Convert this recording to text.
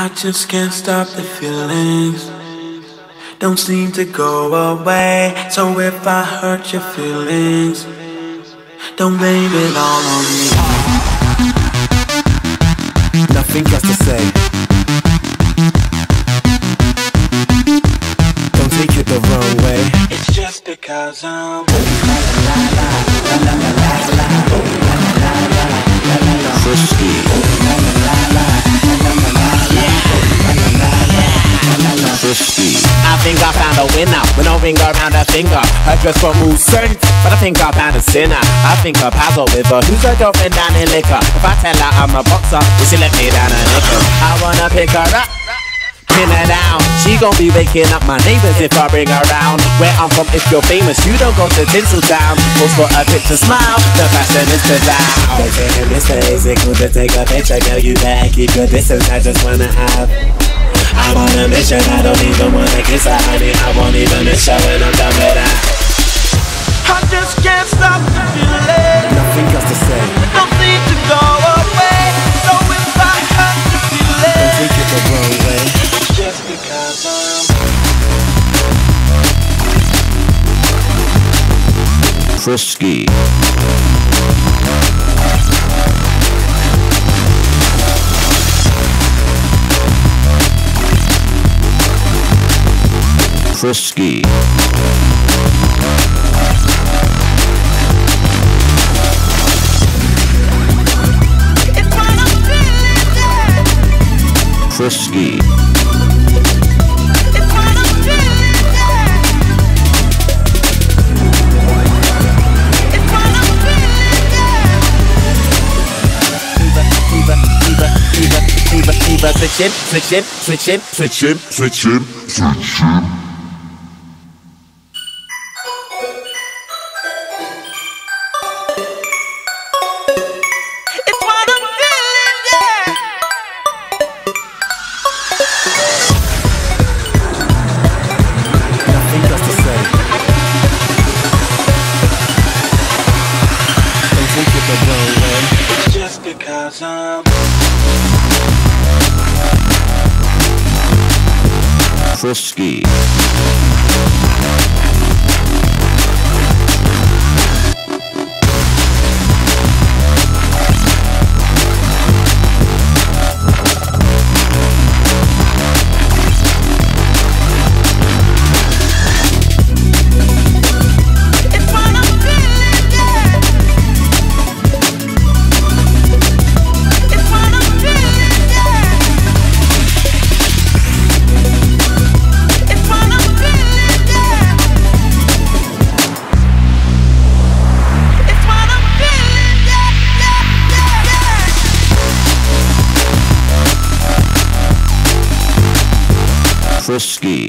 I just can't stop the feelings. Don't seem to go away. So if I hurt your feelings, don't blame it all on me. Nothing else to say. Don't take it the wrong way. It's just because I'm. I ring around her finger. Her dress from Lucerne, but I think I found a sinner. I think pals are with her. Who's her girlfriend down in liquor? If I tell her I'm a boxer, will she let me down a nickel? I wanna pick her up. Pin her down. She gon' be waking up my neighbors if I bring her round. Where I'm from, if you're famous, you don't go to Tinseltown. Pose for a picture, smile. The fashion is bizarre. They say this phase, it cool to take a picture. Girl, you better keep your distance. I just wanna have. Mission, I don't even wanna kiss her, honey. I won't even miss her when I'm done with that. I just can't stop the feeling. Nothing else to say. Seem to go away. So if I hurt your Don't take it the wrong way. just because I'm. Frisky. Fever, Frisky. fever, fever, switch it, switch it, switch it, switch it. Switch him. Switch him. Don't take it the wrong way. It's just because I'm. Frisky. Frisky.